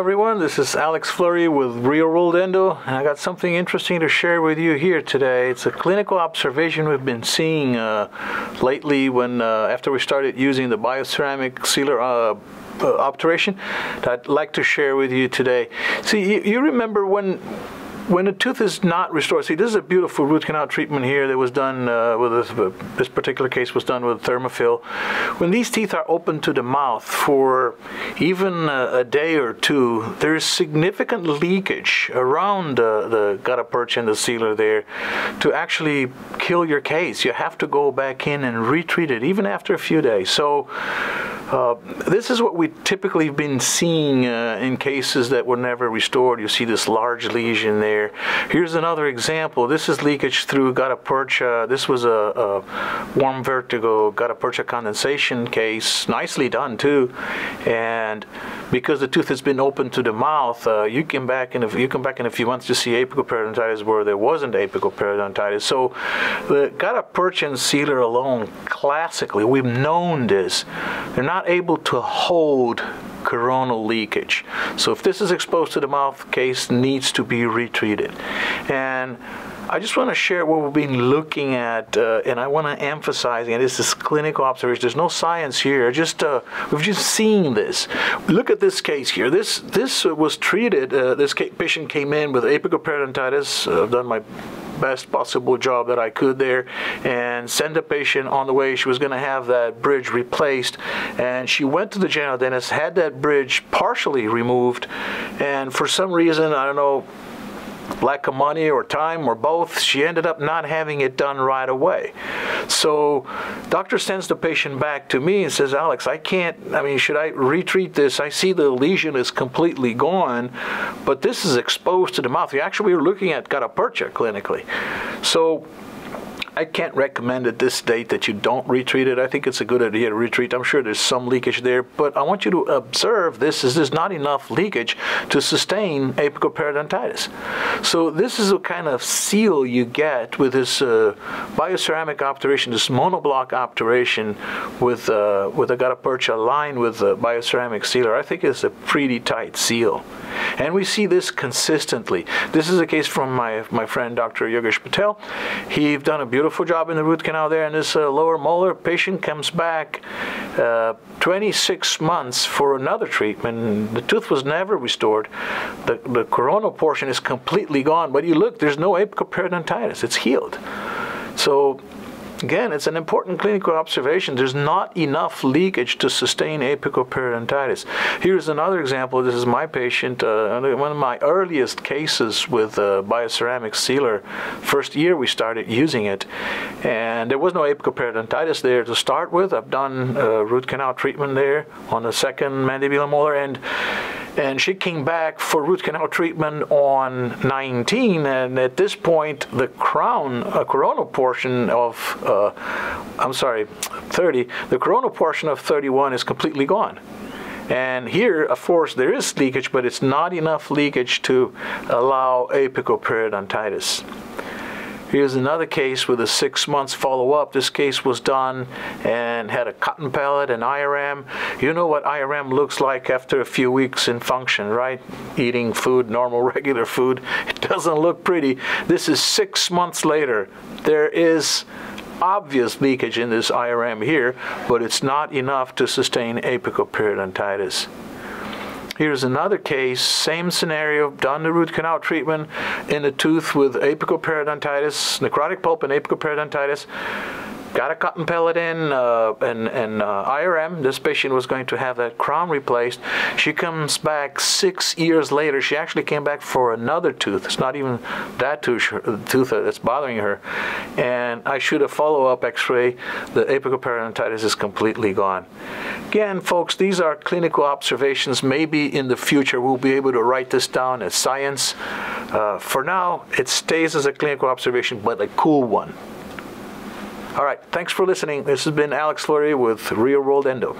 everyone. This is Alex Fleury with Real World Endo, and I got something interesting to share with you here today. It's a clinical observation we've been seeing uh, lately when uh, after we started using the bioceramic sealer uh, uh obturation that I'd like to share with you today. See, you, you remember when when a tooth is not restored, see, this is a beautiful root canal treatment here that was done uh, with this, uh, this, particular case was done with Thermafil. When these teeth are open to the mouth for even a, a day or two, there is significant leakage around uh, the gutta percha and the sealer there to actually kill your case. You have to go back in and retreat it even after a few days. So uh, this is what we typically have been seeing uh, in cases that were never restored. You see this large lesion there. Here's another example. This is leakage through gutta percha. This was a, a warm vertical gutta percha condensation case. Nicely done too. And because the tooth has been open to the mouth, uh, you come back in a, you come back in a few months to see apical periodontitis where there wasn't apical periodontitis. So the gutta and sealer alone, classically, we've known this. They're not able to hold coronal leakage. So if this is exposed to the mouth, case needs to be retreated. And I just want to share what we've been looking at, uh, and I want to emphasize, and this is clinical observation. There's no science here. Just uh, we've just seen this. Look at this case here. This this was treated. Uh, this patient came in with apical periodontitis. I've done my best possible job that I could there and sent the patient on the way. She was going to have that bridge replaced and she went to the general dentist, had that bridge partially removed and for some reason, I don't know, lack of money or time or both, she ended up not having it done right away. So doctor sends the patient back to me and says, Alex, I can't, I mean, should I retreat this? I see the lesion is completely gone, but this is exposed to the mouth. We actually we were looking at gutta percha clinically. So I can't recommend at this date that you don't retreat it. I think it's a good idea to retreat. I'm sure there's some leakage there, but I want you to observe this is there's not enough leakage to sustain apical periodontitis. So this is a kind of seal you get with this uh, bioceramic obturation, this monoblock obturation with uh, with a gutta percha lined with a bioceramic sealer. I think it's a pretty tight seal. And we see this consistently. This is a case from my, my friend Dr. Yogesh Patel. He's done a beautiful job in the root canal there, and this uh, lower molar patient comes back uh, 26 months for another treatment. The tooth was never restored. The, the coronal portion is completely gone, but you look, there's no apical periodontitis. It's healed. So Again, it's an important clinical observation. There's not enough leakage to sustain apical periodontitis. Here's another example. This is my patient, uh, one of my earliest cases with a bioceramic sealer. First year we started using it, and there was no apical periodontitis there to start with. I've done uh, root canal treatment there on the second mandibular molar, and and she came back for root canal treatment on 19 and at this point the crown a coronal portion of uh, I'm sorry 30 the coronal portion of 31 is completely gone and here, of course, there is leakage, but it's not enough leakage to allow apical periodontitis. Here's another case with a six months follow-up. This case was done and had a cotton pellet and IRM. You know what IRM looks like after a few weeks in function, right? Eating food, normal, regular food. It doesn't look pretty. This is six months later. There is obvious leakage in this IRM here, but it's not enough to sustain apical periodontitis. Here's another case, same scenario, done the root canal treatment in a tooth with apical periodontitis, necrotic pulp and apical periodontitis got a cotton pellet in uh, and, and uh, IRM. This patient was going to have that crown replaced. She comes back six years later. She actually came back for another tooth. It's not even that tooth, tooth that's bothering her. And I shoot a follow-up x-ray. The apical periodontitis is completely gone. Again, folks, these are clinical observations. Maybe in the future we'll be able to write this down as science. Uh, for now, it stays as a clinical observation, but a cool one. All right, thanks for listening. This has been Alex Fleury with Real World Endo.